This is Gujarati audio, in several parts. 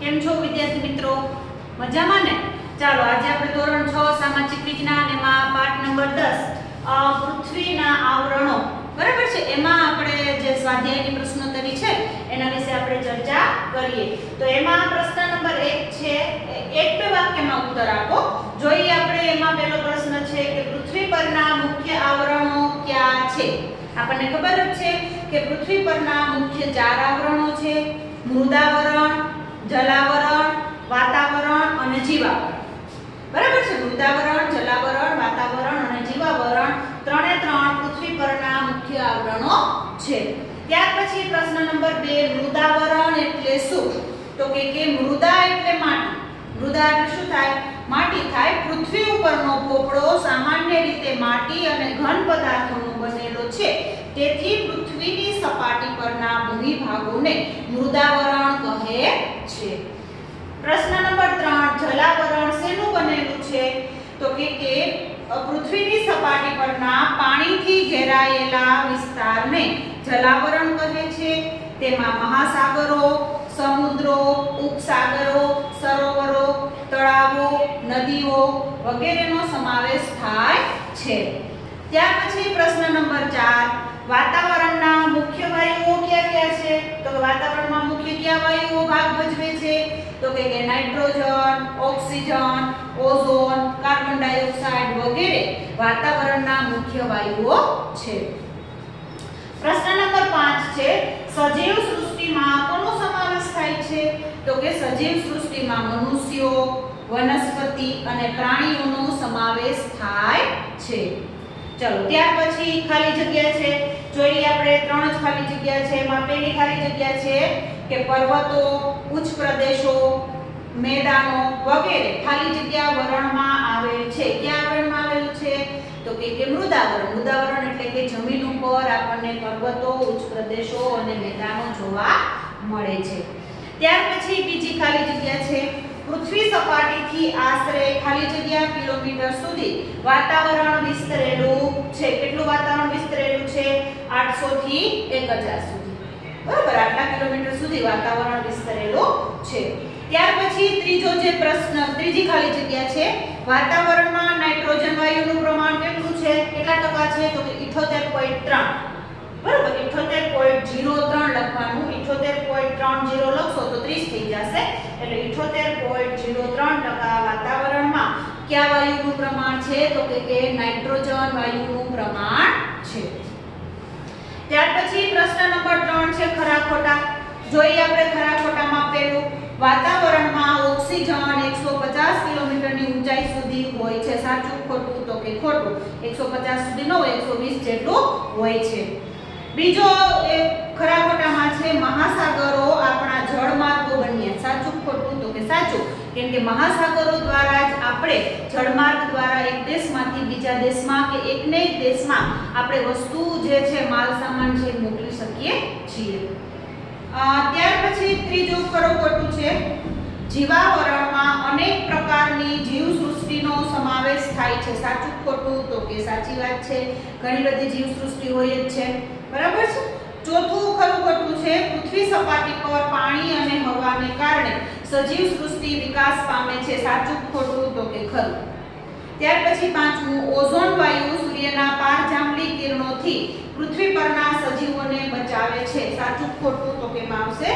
કેમ છો વિદ્યાર્થી મિત્રો? મજામાં ને? ચાલો આજે આપણે ધોરણ 6 સામાજિક વિજ્ઞાન એમાં પાઠ નંબર 10 અ, પૃથ્વીના આવરણો. બરાબર છે? એમાં આપણે જે સ્વાધ્યાયની પ્રશ્નોત્તરી છે એના વિશે આપણે ચર્ચા કરીએ. તો એમાં પ્રશ્ન નંબર 1 છે એક બે વાક્યમાં ઉત્તર આપો. જોઈએ આપણે એમાં પહેલો પ્રશ્ન છે કે પૃથ્વી પરના મુખ્ય આવરણો કયા છે? આપણને ખબર જ છે કે પૃથ્વી પરના મુખ્ય ચાર આવરણો છે. મૃદાવરણ જલાવરણ, વાતાવરણ અને જીવાવરણ. બરાબર છે? મૃદાવરણ જલાવરણ, વાતાવરણ અને જીવાવરણ ત્રણે ત્રણ પૃથ્વી પરના મુખ્ય આવરણો છે. ત્યાર પછી પ્રશ્ન નંબર બે મૃદાવરણ એટલે શું? તો કે કે મૃદા એટલે માટી. મૃદા એટલે શું થાય? માટી થાય પૃથ્વી ઉપરનો પોપડો. સામાન્ય રીતે માટી અને ઘન પદાર્થોનો બનેલો છે. તેથી પૃથ્વીની સપાટી પરના ભૂમિભાગોને મૃદાવરણ કહે પ્રશ્ન નંબર 3 જલાવરણ શેનું બનેલું છે? તો કે કે પૃથ્વીની સપાટી પરના પાણીથી ઘેરાયેલા વિસ્તારને જલાવરણ કહે છે. તેમાં મહાસાગરો, સમુદ્રો, ઉપસાગરો, સરોવરો, તળાવો, નદીઓ વગેરેનો સમાવેશ થાય છે. ત્યાર પછી પ્રશ્ન નંબર 4 વાતાવરણના મુખ્ય વાયુઓ કયા કયા છે? તો કે વાતાવરણમાં મુખ્ય કયા વાયુઓ ભાગ ભજવે છે? તો કે nitrogen, oxygen, ozone, carbon dioxide વગેરે વાતાવરણના મુખ્ય વાયુઓ છે. પ્રશ્ન નંબર 5 છે, સજીવ સૃષ્ટિમાં કોનો સમાવેશ થાય છે? તો કે સજીવ સૃષ્ટિમાં મનુષ્યો, વનસ્પતિ અને પ્રાણીઓનો સમાવેશ થાય છે. ચલો, ત્યાર પછી ખાલી જગ્યા છે. જોઈએ આપણે ત્રણ જ ખાલી જગ્યા છે. એમાં પહેલી ખાલી જગ્યા છે કે પર્વતો, ઉચ્ચ પ્રદેશો, મેદાનો વગેરે ખાલી જગ્યા વરણમાં આવેલ છે. ક્યાં વરણમાં આવેલું છે? તો કે કે મૃદાવરણ. મૃદાવરણ એટલે કે જમીન ઉપર આપણને પર્વતો, ઉચ્ચ પ્રદેશો અને મેદાનો જોવા મળે છે. ત્યાર પછી બીજી ખાલી જગ્યા છે પૃથ્વી સપાટીથી આશરે ખાલી જગ્યા કિલોમીટર સુધી વાતાવરણ વિસ્તરેલું છે. કેટલું વાતાવરણ વિસ્તરેલું છે? 800 થી 1000 સુધી. બરાબર? આટલા કિલોમીટર સુધી વાતાવરણ વિસ્તરેલું છે. ત્યાર પછી ત્રીજો જે પ્રશ્ન, ત્રીજી ખાલી જગ્યા છે, વાતાવરણમાં નાઇટ્રોજન વાયુનું પ્રમાણ કેટલું છે? કેટલા ટકા છે? તો કે 78.3 એટલે 78.03 ટકા વાતાવરણમાં કયા વાયુનું પ્રમાણ છે? તો કે નાઇટ્રોજન વાયુનું પ્રમાણ છે. ત્યાર પછી પ્રશ્ન નંબર 3 છે ખરા ખોટા. જોઈએ આપણે ખરા ખોટામાં પેલું વાતાવરણમાં ઓક્સિજન 150 કિલોમીટરની ઊંચાઈ સુધી હોય છે. સાચું, ખોટું? તો કે ખોટું. 150 સુધી ન હોય 120 જેટલું હોય છે. બીજો ખરા ખોટામાં છે મહાસાગરો આપણા જળમાર્ગો બન્યા. સાચું ખોટું? તો કે સાચું. કેમ કે મહાસાગરો દ્વારા જ આપણે જળમાર્ગ દ્વારા એક દેશમાંથી બીજા દેશમાં કે એકને એક દેશમાં આપણે વસ્તુ જે છે, માલ સામાન છે મોકલી શકીએ છીએ. ત્યાર પછી ત્રીજો ખરો ખોટું છે. જીવાવરણમાં અનેક પ્રકારની જીવસૃષ્ટિનો સમાવેશ થાય છે. સાચું ખોટું? તો કે સાચી વાત છે. ઘણી બધી જીવસૃષ્ટિ હોય જ છે. બરાબર છે? છે, પૃથ્વી સપાટી પર પાણી અને હવાને કારણે સજીવ સૃષ્ટિ વિકાસ પામે છે. સાચું ખોટું તો કે ખરું? ત્યાર પછી પાંચમું, ઓઝોન વાયુ સૂર્યના પારજાંબલી કિરણોથી પૃથ્વી પરના સજીવોને બચાવે છે. સાચું ખોટું તો કે આવશે?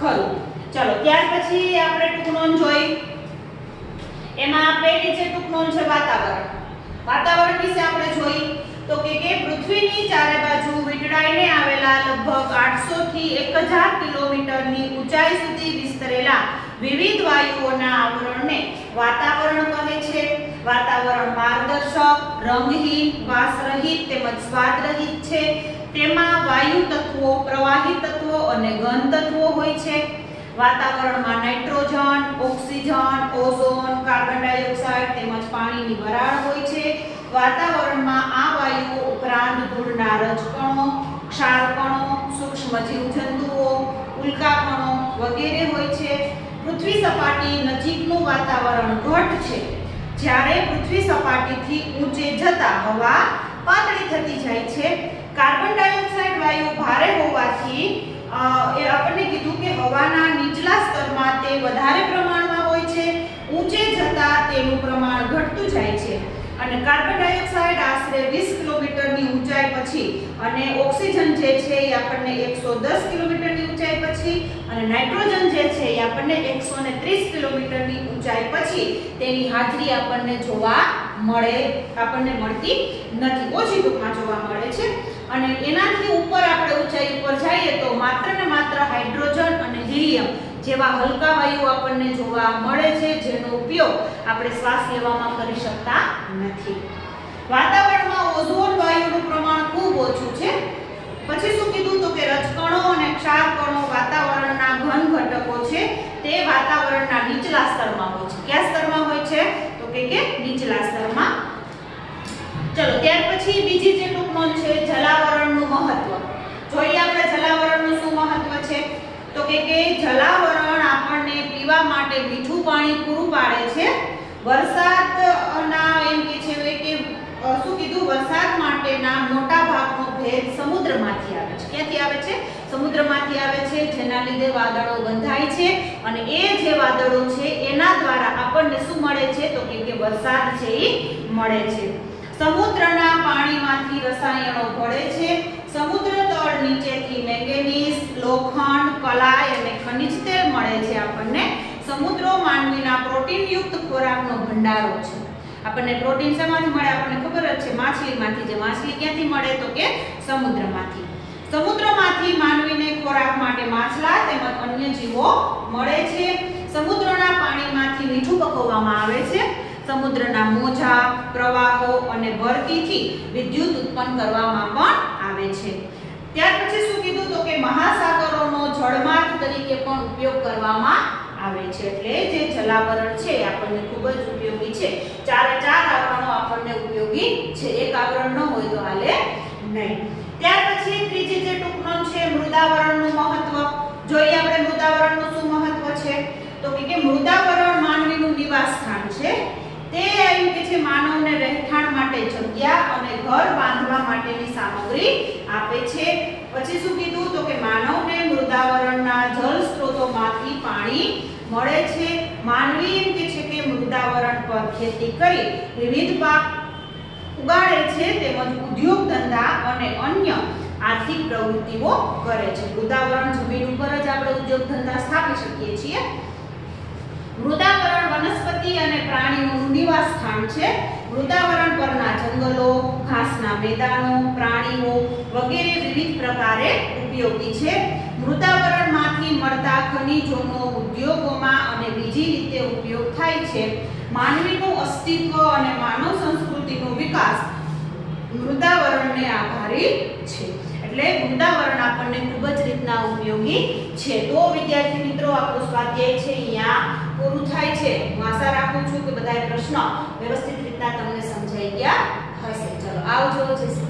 ખરું. ચલો, ત્યાર પછી આપણે ટૂંક જોઈ. એમાં પહેલી જે ટૂંક છે, વાતાવરણ. વાતાવરણ વિશે આપણે જોઈ. તો કે કે પૃથ્વીની ચારે બાજુ વીંટળાઈને આવેલા લગભગ 800 થી 1000 કિલોમીટરની ઊંચાઈ સુધી વિસ્તરેલા વિવિધ વાયુઓના આવરણને વાતાવરણ કહે છે. વાતાવરણ પારદર્શક રંગહીન, વાસરહિત તેમજ સ્વાદરહિત છે. તેમાં વાયુ તત્વો, પ્રવાહી તત્વો અને ઘન તત્વો હોય છે. વાતાવરણમાં nitrogen, oxygen, ozone, carbon dioxide તેમજ પાણીની વરાળ હોય છે. વાતાવરણમાં આ વાયુઓ ઉપરાંત ધૂળના રજકણો, ક્ષારકણો, સૂક્ષ્મ જીવજંતુઓ ઉલ્કાકણો વગેરે હોય છે. પૃથ્વી સપાટી નજીકનું વાતાવરણ ઘટ છે. જ્યારે પૃથ્વી સપાટીથી ઊંચે જતા હવા પાતળી થતી જાય છે. કાર્બન ડાયોક્સાઇડ વાયુ ભારે હોવાથી એ આપણને કીધું કે હવાના નીચલા સ્તરમાં તે તે વધારે પ્રમાણમાં હોય છે ઊંચે જતા તેનું પ્રમાણ ઘટતું જાય છે અને કાર્બન ડાયોક્સાઇડ આશરે 20 કિલોમીટરની ઊંચાઈ પછી અને ઓક્સિજન જે છે એ આપણને 110 કિલોમીટરની ઊંચાઈ પછી અને નાઇટ્રોજન જે છે એ આપણને 130 કિલોમીટરની ઊંચાઈ પછી તેની હાજરી આપણને જોવા મળે, આપણને મળતી નથી. ઓછી ટૂંકમાં જોવા મળે છે. અને એનાથી ઉપર આપણે ઊંચાઈ ઉપર જઈએ તો માત્ર ને માત્ર હાઇડ્રોજન અને હિલિયમ જેવા હલકા વાયુ આપણને જોવા મળે છે, જેનો ઉપયોગ આપણે શ્વાસ લેવામાં કરી શકતા નથી. વાતાવરણમાં ઓઝોન વાયુનું પ્રમાણ ખૂબ ઓછું છે. પછી શું કીધું તો કે રજકણો અને ક્ષારકણો વાતાવરણના ઘન ઘટકો છે, તે વાતાવરણના નીચલા સ્તરમાં હોય છે. કયા સ્તરમાં હોય છે? તો કે કે નીચલા સ્તરમાં. ચલો, ત્યાર પછી બીજી જે ટૂંકમાં છે, જલાવરણનું મહત્વ. જોઈએ આપણે જલાવરણનું શું મહત્વ છે? તો કે કે જલાવરણ આપણને પીવા માટે મીઠું પાણી પૂરું પાડે છે. વરસાદના એમ કે છે કે શું કીધું? વરસાદ માટેના મોટા ભાગનો ભેદ સમુદ્રમાંથી આવે છે. ક્યાંથી આવે છે? સમુદ્રમાંથી આવે છે, જેના લીધે વાદળો બંધાય છે અને એ જે વાદળો છે એના દ્વારા આપણને શું મળે છે? તો કે કે વરસાદ છે એ મળે છે. સમુદ્રના પાણીમાંથી રસાયણો ભળે છે સમુદ્ર તળ નીચેથી મેંગેનીઝ, લોખંડ, કલાય અને ખનિજ તેલ મળે છે આપણને. સમુદ્રો માનવીના પ્રોટીનયુક્ત ખોરાકનો ભંડારો છે. આપણને પ્રોટીન શેમાંથી મળે? આપણને ખબર જ છે, માછલીમાંથી. જે માછલી ક્યાંથી મળે તો કે સમુદ્રમાંથી. સમુદ્રમાંથી માનવીને ખોરાક માટે માછલા તેમજ અન્ય જીવો મળે છે. સમુદ્રના પાણીમાંથી મીઠું પકવવામાં આવે છે. સમુદ્રના મોજા, પ્રવાહો અને ભરતીથી વિદ્યુત ઉત્પન્ન કરવામાં પણ આવે છે. ત્યાર પછી શું કીધું તો કે મહાસાગરોનો જળમાર્ગ તરીકે પણ ઉપયોગ કરવામાં આવે છે. એટલે જે જલાવરણ છે આપણને ખૂબ જ ઉપયોગી છે. ચારે ચાર આવરણો આપણને ઉપયોગી છે. એક આવરણ ન હોય તો હાલે નહીં. ત્યાર પછી ત્રીજી જે ટૂંકનો છે, મૃદાવરણનું મહત્વ. જોઈએ આપણે મૃદાવરણનું શું મહત્વ છે? તો કે મૃદાવરણ માનવીનું નિવાસ સ્થાન છે. તે એમ કે છે માનવને રહેઠાણ માટે જગ્યા અને ઘર બાંધવા માટેની સામગ્રી આપે છે. પછી શું કીધું? તો કે માનવને મૃદાવરણના જળ સ્ત્રોતોમાંથી પાણી મળે છે. માનવી એમ કે છે કે મૃદાવરણ પર ખેતી કરી વિવિધ પાક ઉગાડે છે, તેમજ ઉદ્યોગ ધંધા અને અન્ય આર્થિક પ્રવૃત્તિઓ કરે છે. ઉદાહરણ જમીન ઉપર જ આપણે ઉદ્યોગ ધંધા સ્થાપી શકીએ છીએ. મૃદાવરણ વનસ્પતિ અને પ્રાણીઓનું નિવાસ સ્થાન છે. મૃદાવરણ પરના જંગલો, ઘાસના મેદાનો, પ્રાણીઓ વગેરે વિવિધ પ્રકારે ઉપયોગી છે. મૃદાવરણમાંથી મળતા ખનિજોનો ઉદ્યોગોમાં અને બીજી રીતે ઉપયોગ થાય છે. માનવીનું અસ્તિત્વ અને માનવ સંસ્કૃતિનો વિકાસ મૃદાવરણને આભારી છે. એટલે મૃદાવરણ આપણને ખૂબ જ રીતના ઉપયોગી છે. તો વિદ્યાર્થી મિત્રો, આપણું સ્વાધ્યાય છે અહીંયા. પૂરું થાય છે. હું આશા રાખું છું કે બધા પ્રશ્નો વ્યવસ્થિત રીતના તમને સમજાઈ ગયા હશે. ચલો, આવજો, જય